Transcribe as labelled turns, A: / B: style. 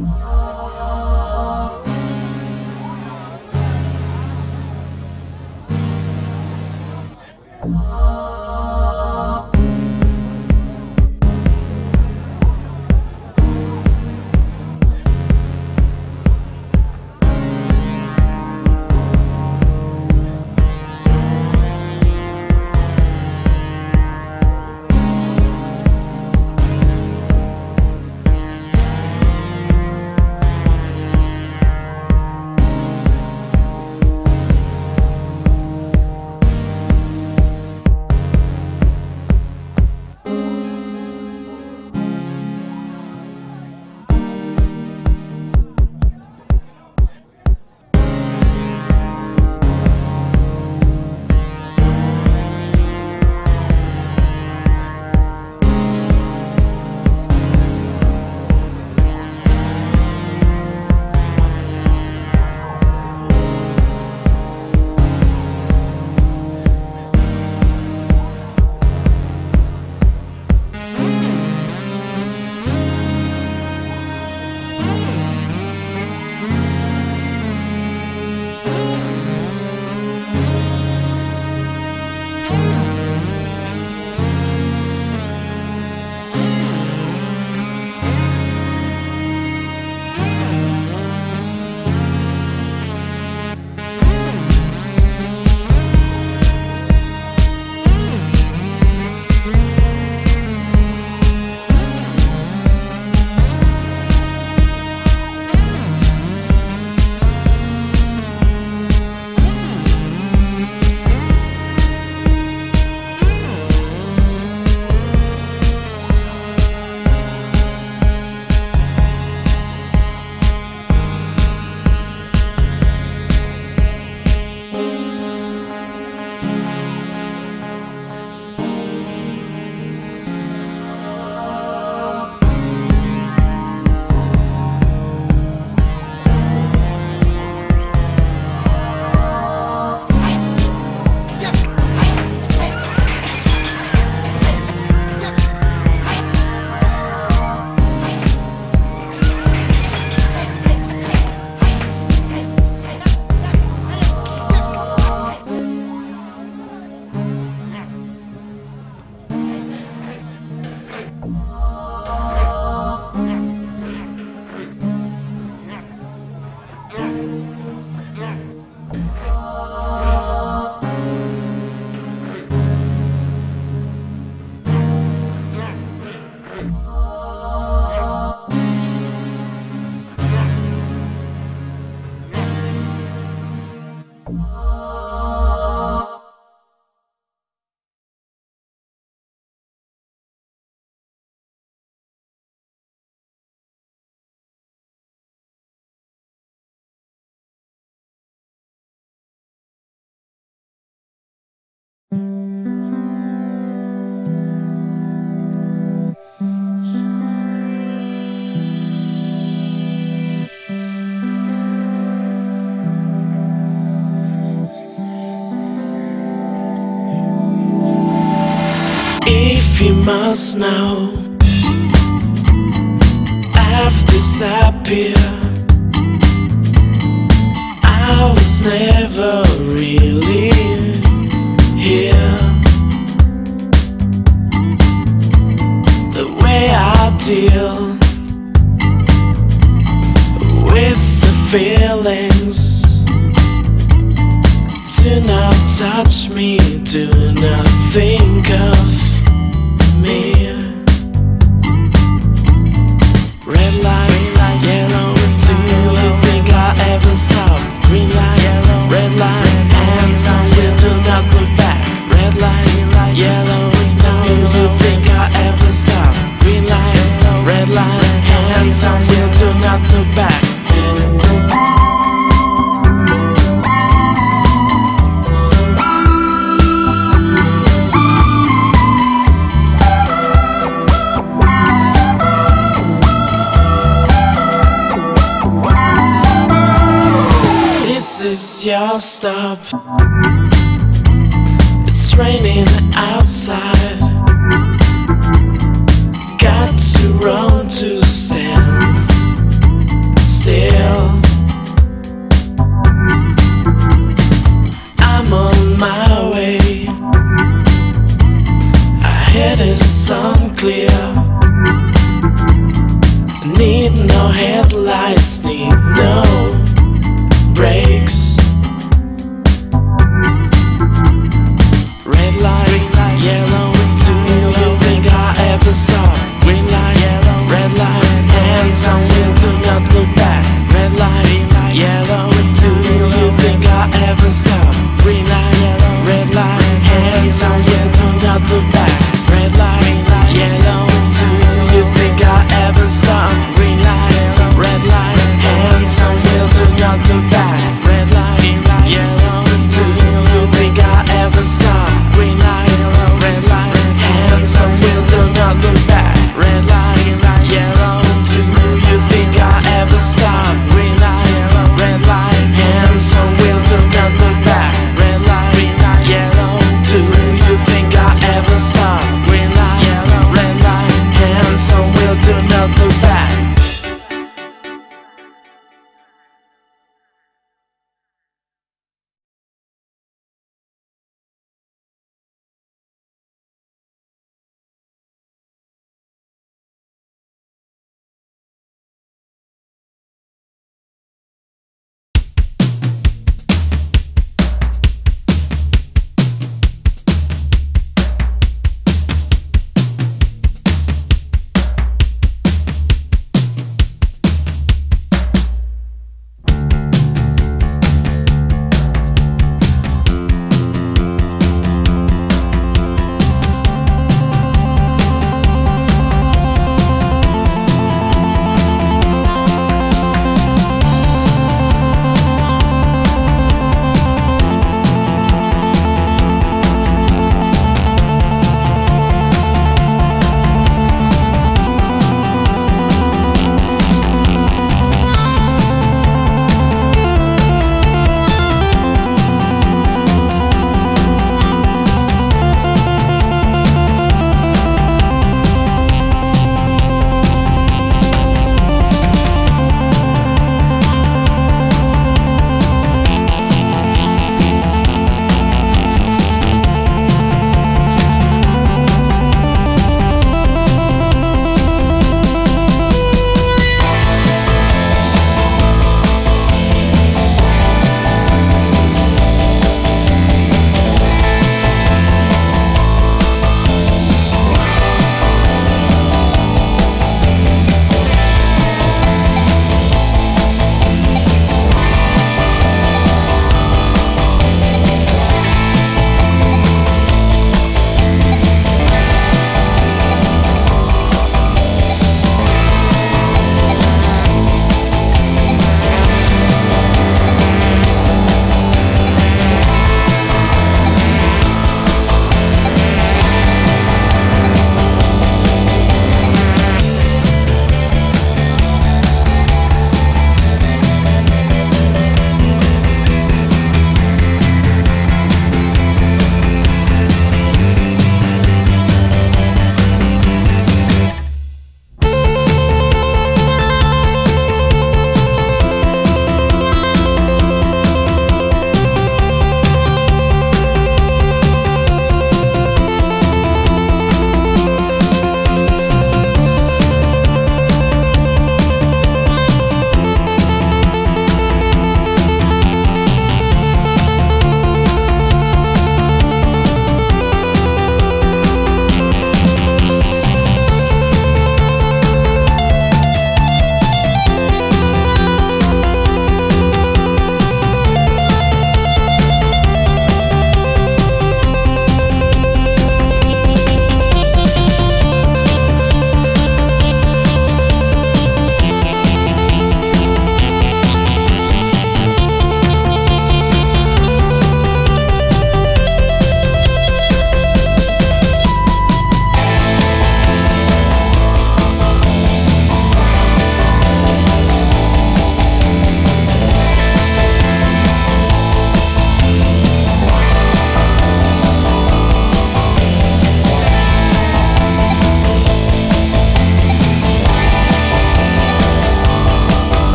A: Bye. You must know, I've disappeared. I was never really here. The way I deal with the feelings. Do not touch me, do not think of Red light, yellow, do you think I ever stop? Green light, red light, hands on wheel, do not look back. Red light, yellow, do you think I ever stop? Green light, red light, hands on wheel, do not look back. Stop.